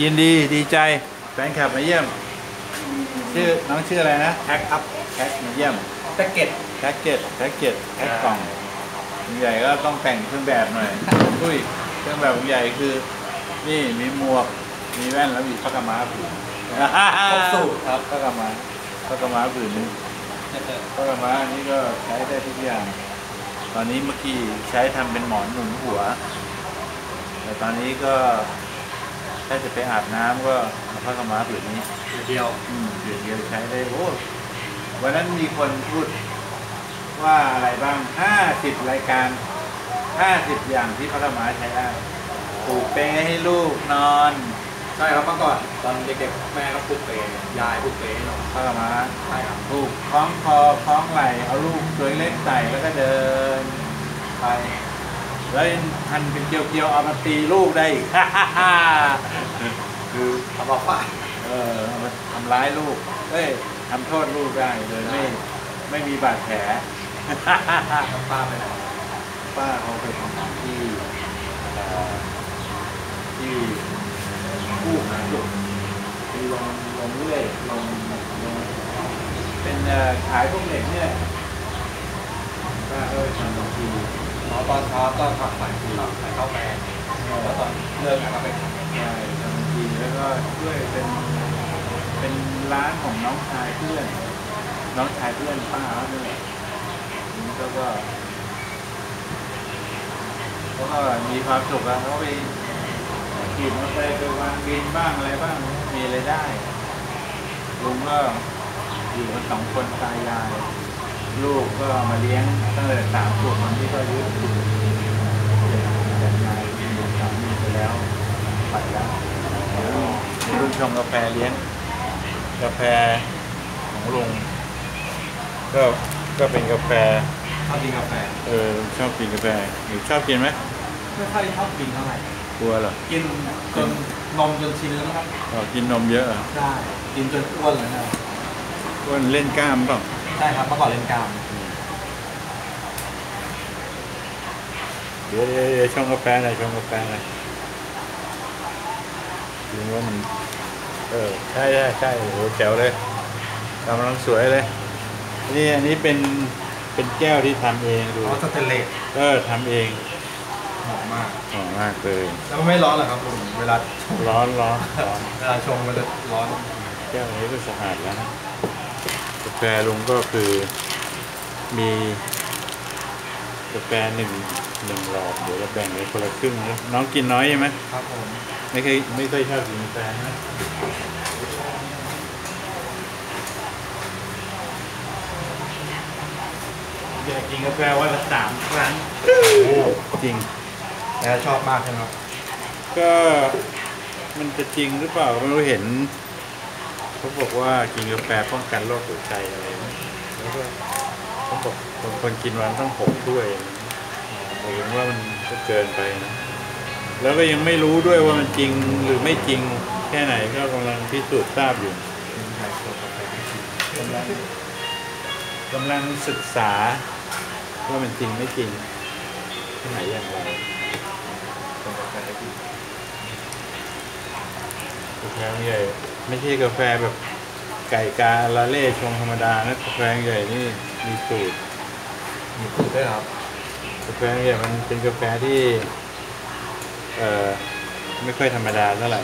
ยินดีดีใจแฟนคลับมาเยี่ยม ชื่อน้องชื่ออะไรนะแท็กครับแท็กมาเยี่ยมแพ็กเกจแท็กเก็ตแท็กเก็ตแท็กกล่องลุงใหญ่ก็ต้องแต่งเครื่องแบบหน่อยอุ้ยเครื่องแบบลุงใหญ่คือ นี่มีหมวก มีแว่นแล้วมีผ้ากำม้าผืนครบสูตรครับผ้ากำม้าผ้ากำม้าผืนนึงผ้ากำม้าอันนี้ก็ใช้ได้ทุกอย่าง ตอนนี้เมื่อกี้ใช้ทำเป็นหมอนหนุนหัว แต่ตอนนี้ก็ ถ้าจะไปอาบน้ำก็เอาผ้ากำม้าผืนนี้เดียวอืมเดือนเดียวใช้ได้โอ้วันนั้นมีคนพูดว่าอะไรบ้าง50รายการ50อย่างที่พระธรรมาใช้ได้ปลูกเปให้ลูกนอนใช่ครับเมื่อก่อนตอนเด็กๆแม่ก็ปลุกเปย์ยายปลุกเปย์ให้นอนพระธรรมาใช่ครับปลูกคล้องคอคล้องไหล่เอาลูกตัวเล็กใส่แล้วก็เดินไป แล้วทันเป็นเกลียวๆเอามาตีลูกได้อีก คือทำมาฝากเออเอามาทำร้ายลูกเอ้ยทำโทษลูกได้โดยไม่ไม่มีบาดแผลกับป้าไปไหนป้าเขาไปทำงานที่เอ่อที่ผู้หาจุกคือลงลงเรื่อยลงลงเป็นเอ่อขายพวกเหล็กเนี่ยป้าก็ไปทำบางที หมอตอนเช้าก็ขับสายขับสายเข้าแปลแล้วตอนเลิกงานก็ไปทำใช่ทำบางทีแล้วก็ช่วยเป็นเป็นร้านของน้องชายเพื่อน น้องชายเพื่อนป้าเขาเนี่ยทีนี้เขาก็เขาก็มีความสุขแล้วเขาไปขี่มอเตอร์ไซค์ไปวางบินบ้างอะไรบ้างมีอะไรได้ลุงก็อยู่กันสองคนตายาย ลูกก็มาเลี้ยงตั้งแต่สามขวบตอนที่ก็อายุสิบแต่ยายมีสามีไปแล้วไปแล้วแล้วลุงชงกาแฟเลี้ยง กาแฟของลุงก็ก็เป็นกาแฟชอบกินกาแฟ เออชอบกินกาแฟหนูชอบกินไหมไม่ค่อยชอบกินเท่าไหร่กลัวเหรอกินจนนมจนชินแล้วนะครับอ๋อกินนมเยอะเหรอใช่กินจนอ้วนเลยนะอ้วนเล่นกล้ามเปล่า ใช่ครับเมื่อก่อนเล่นกล้ามเดี๋ยวเดี๋ยวเดี๋ยวชงกาแฟหน่อยชงกาแฟหน่อยดูว่ามัน เออ ใช่ใช่ใช่โอ้โหแจ๋วเลยกำลังสวยเลย นี่อันนี้เป็นเป็นแก้วที่ทำเองดู อ๋อสเตนเลสก็ทำเองหอมมากหอมมากเลยแล้วมันไม่ร้อนเหรอครับลุงเวลาชงร้อนร้อนร้อนเวลาชงมันจะร้อน แก้วนี้ก็สะอาดแล้วนะกา แฟลุงก็คือมีกาแฟหนึ่งหนึ่งหลอดเดี๋ยวเราแบ่งไว้คนละครึ่งนะน้องกินน้อยใช่ไหมครับผมไม่เคยไม่เคยชอบกินกาแฟนะอยากกินกาแฟวันละสามครั้งจริงแล้วชอบมากใช่ไหมครับก็มันจะจริงหรือเปล่าไม่รู้เห็น เขาบอกว่ากินกาแฟป้องกันโรคหัวใจอะไรนะแล้วก็เขาบอกบางคนกินวันต้องหกถ้วยผมเห็นว่ามันก็เกินไปนะ แล้วก็ยังไม่รู้ด้วยว่ามันจริงหรือไม่จริงแค่ไหนก็กำลังพิสูจน์ทราบอยู่กำลังกำลังศึกษาว่ามันจริงไม่จริงที่ไหนอย่างไรตัวกา แฟที่กาแฟใหญ่ ไม่ใช่กาแฟแบบไก่กาลาเล่ชงธรรมดานะกาแฟใหญ่นี่มีสูตร มีสูตรด้วยครับ กาแฟใหญ่มันเป็นกาแฟที่ เอ่อไม่ค่อยธรรมดาเท่าไหร่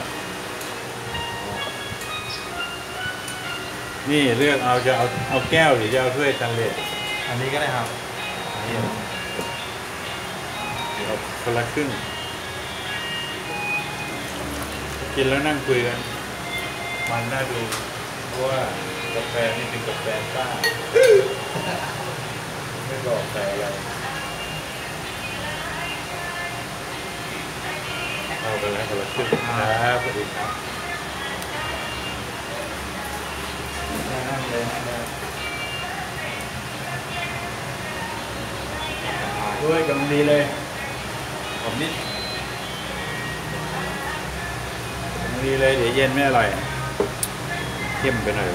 นี่เลือกเอาจะเอาเอาแก้วหรือจะเอาถ้วยกันเลยอันนี้ก็ได้ครับเดี๋ยวเอาคนละครึ่ง กินแล้วนั่งคุยกันมันน่าดูเพราะว่ากาแฟนี่เป็นกาแฟซ่าไม่บอกใส่อะไรเอาไปแล้วคนละครึ่งครับสวัสดีครับนั่งเลยนั่งเลยด้วยกำลังดีเลยผมนิ ดกำลังดีเลยเดี๋ยวเย็นไม่อร่อยเข้มไปหน่อย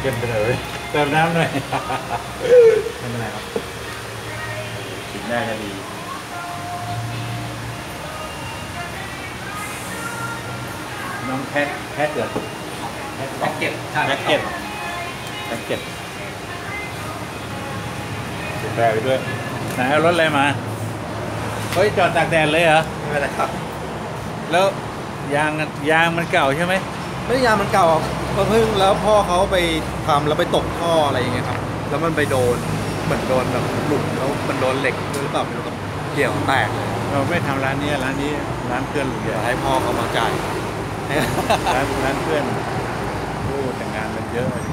เข้มไปหน่อยเว้ยเติมน้ำหน่อยไม่เป็นไรครับกินได้ก็ดีน้องแพ็คแพ็คเหรอแพ็กเก็ตใช่แพ็คเก็ตแพ็คเก็ตแปลไปด้วยไหนเอารถอะไรมา เฮ้ย จอดตากแดดเลยเหรอ ไม่เป็นไรครับ แล้ว ยางยางมันเก่าใช่ไหมไม่ได้ยางมันเก่าครับก็เพิ่งแล้วพ่อเขาไปทำแล้วไปตกท่ออะไรอย่างเงี้ยครับ แล้วมันไปโดนเหมือนโดนแบบหลุดแล้วมันโดนเหล็กด้วยหรือเปล่าไม่รู้ครับเกี่ยวแตกเลยเราไม่ทำร้านนี้ร้านนี้ร้านเพื่อนลุงใหเดี๋ญ่ยวให้พ่อเขามาจ่ายร้านร้านเพื่อนโอ้แต่งงานมันเยอะเลย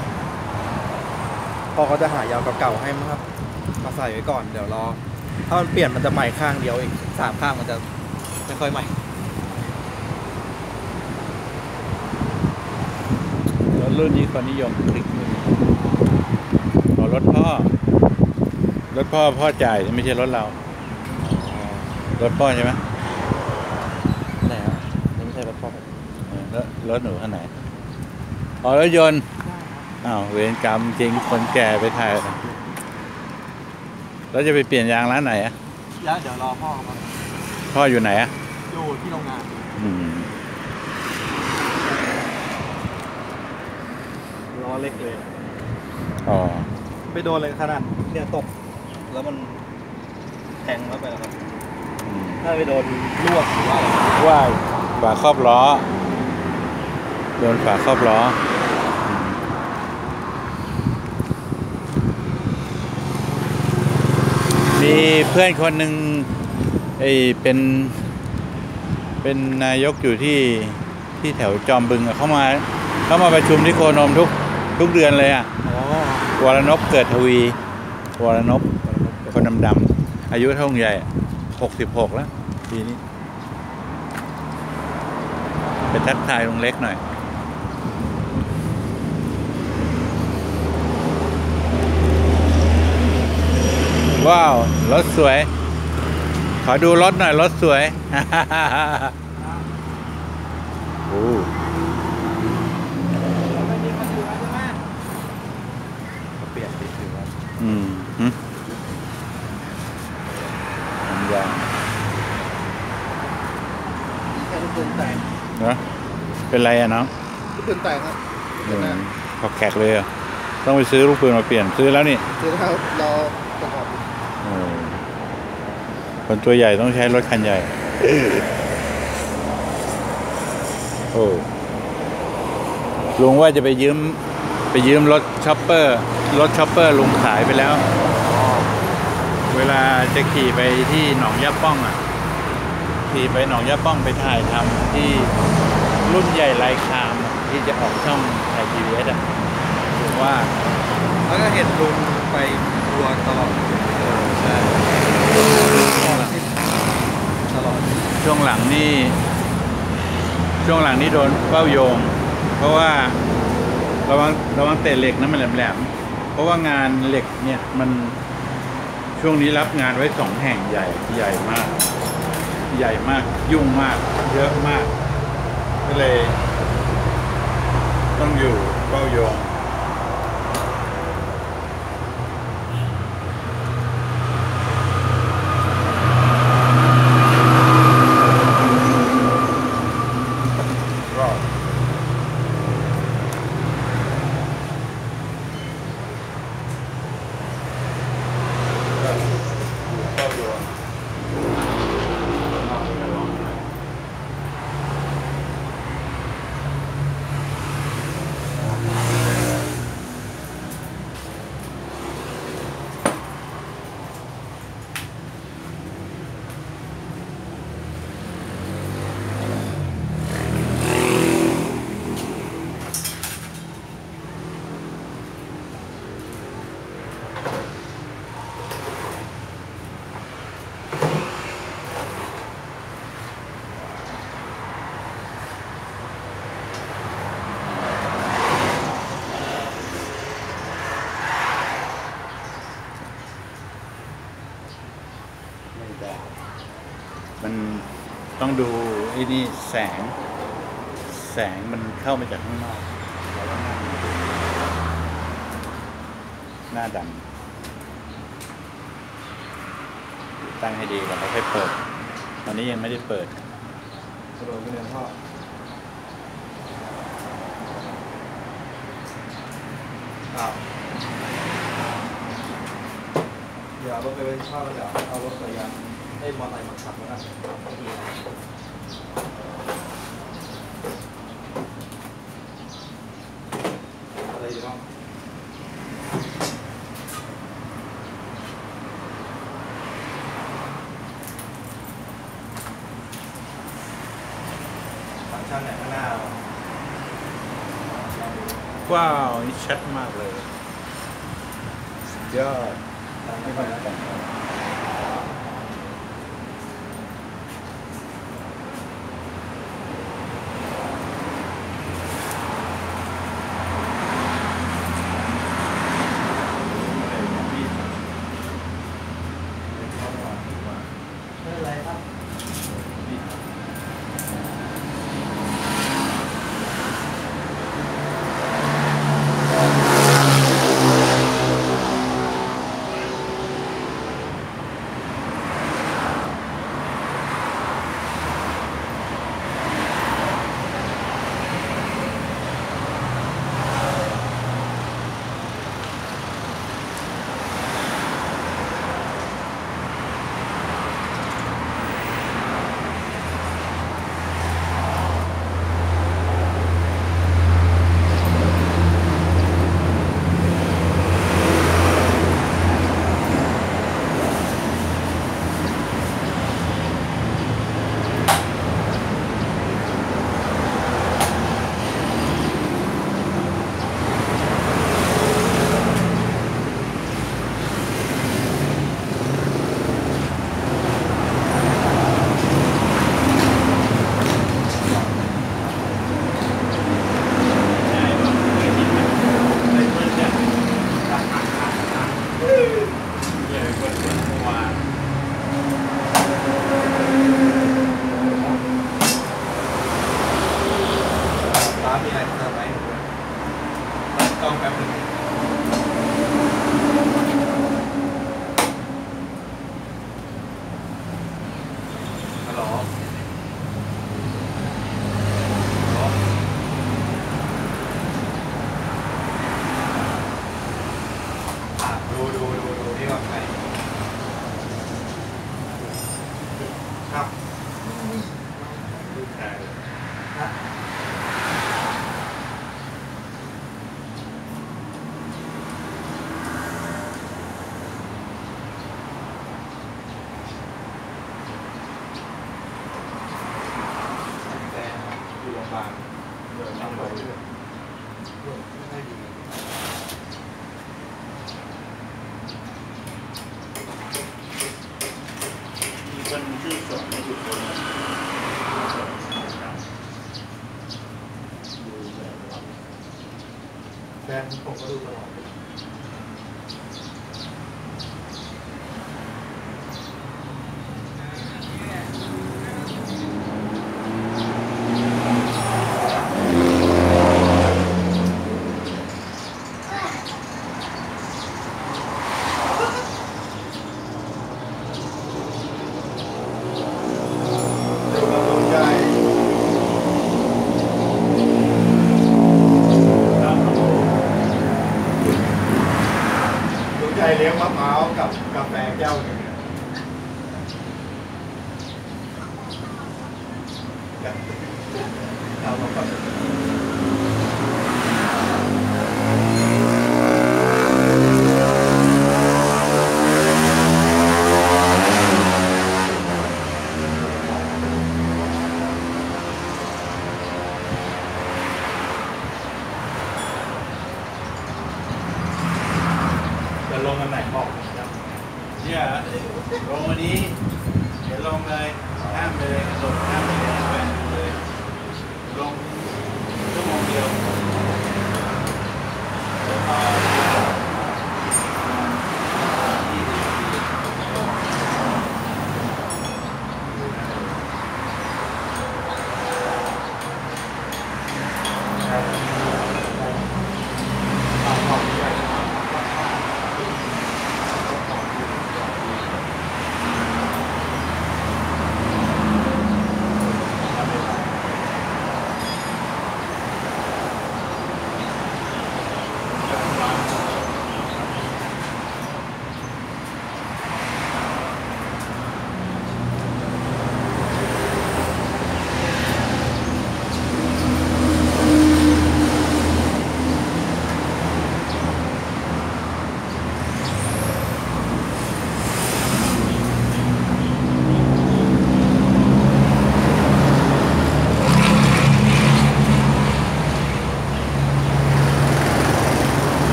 พ่อเขาจะหายาวเก่าๆให้มั้งครับ มาใส่ไว้ก่อนเดี๋ยวรอถ้ามันเปลี่ยนมันจะใหม่ข้างเดียวอีกสามข้างมันจะไม่ค่อยใหม่ รถรุ่นนี้คนนิยมคลิกมือขอรถพ่อ รถพ่อพ่อจ่ายไม่ใช่รถเรา รถพ่อใช่ไหมไหนครับนี่ไม่ใช่รถพ่อผมเออแล้วรถหนูคันไหนอ๋อรถยนต์อ้าวเวรกรรมจริงคนแก่ไปถ่ายแล้วจะไปเปลี่ยนยางร้านไหนอะเดี๋ยวรอพ่อเขามาพ่ออยู่ไหนอะอยู่ที่โรงงาน อืม ล้อ เล็กเลยอ๋อไปโดนเลยขนาดเนี่ยตก แล้วมันแทงเข้าไปแล้วครับอืมถ้าไปโดนลวกหรือว่าอะไรว่าฝาครอบล้อ โดนฝาครอบล้ออืมมีเพื่อนคนหนึ่งไอเป็น เป็นนายกอยู่ที่ที่แถวจอมบึงอะเขามาเขามาประชุมที่โคนมทุก ทุกเดือนเลยอะอ๋อวรนพเกิดทวีวรนพคนดำๆอายุเท่าใหญ่หกสิบหกแล้วปีนี้ไปทักทายลุงเล็กหน่อยว้าว รถสวย ขอดูรถหน่อย รถสวย โอ้ เปลี่ยนติดถือว่า อืมหึทำยาง แค่ลูกปืนแตก เนอะ เป็นไรอะน้องลูกปืนแตกครับอืมขอแขกเลยเหรอะต้องไปซื้อลูกปืนมาเปลี่ยนซื้อแล้วนี่คือถ้าเราประกอบโอ้คนตัวใหญ่ต้องใช้รถคันใหญ่ โอ้ลุงว่าจะไปยืม ไปยืมรถ chopper รถ chopper ลุงขายไปแล้ว เวลาจะขี่ไปที่หนองยาป้องอะ ขี่ไปหนองยาป้องไปถ่ายทำที่ รุ่นใหญ่ลายคามอะที่จะออกช่องไทยทีวีเอสอะลุงว่า แล้วก็เห็นลุงไปทัวร์ตลอดใช่ตลอดช่วงหลังนี่ ช่วงหลังนี่โดนเป้าโยง เพราะว่าระวังระวังเตะเหล็กนะมันแหลมๆเพราะว่างานเหล็กเนี่ยมันช่วงนี้รับงานไว้สองแห่งใหญ่ใหญ่มาก ใหญ่มากยุ่งมาก เยอะมาก ก็เลย ต้องอยู่เป้ายง องดูไอ้นี่แสง แสงมันเข้ามาจากข้างนอกแล้วก็หน้าดำตั้งให้ดีก่อนแล้ค่อยเปิด ตอนนี้ยังไม่ได้เปิดกระโดดไปเลยพ่ออ้าวอย่ารถไปเป็นข้าวอย่เอารถไปยัง ได้มอไซค์มาขับแล้นะอะไรดีบ้างฟังชันไหนข้างหน้าว้าวนี่ชัดมากเลยสุดยอด ไม่ต้องแต่ง はい。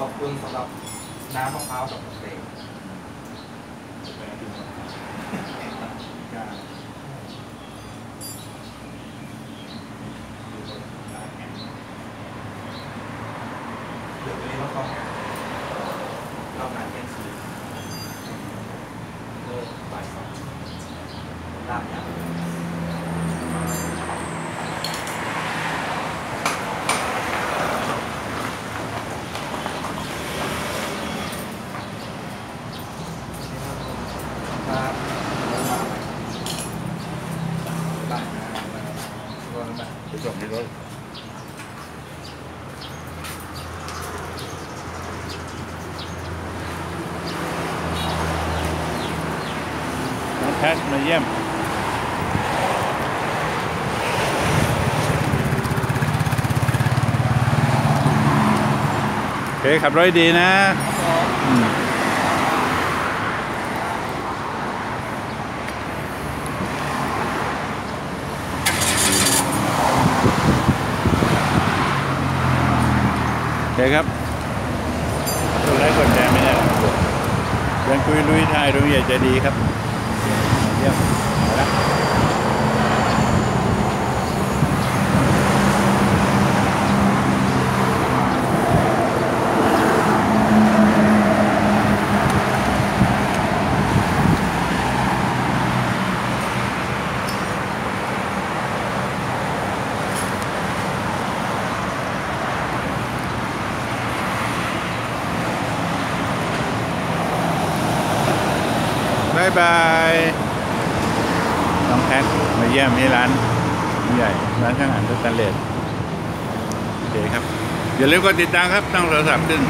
ขอบคุณสำหรับน้ำมะพร้าวกับกาแฟ ไปส่งในรถน้องแพทมาเยี่ยมโอเคขับรถดีนะอืมโอเคครับกดไลค์กดแชร์ไม่ได้เดินคุยลุยทายลุงใหญ่ใจดีครับเยี่ยมเอาละ บายน้องแพทมาเยี่ยมที่ร้านใหญ่ ร้านข้างอ่านสแตนเลสโอเคครับ อย่าลืมกดติดตามครับต้องโทรศัพท์ขึ้น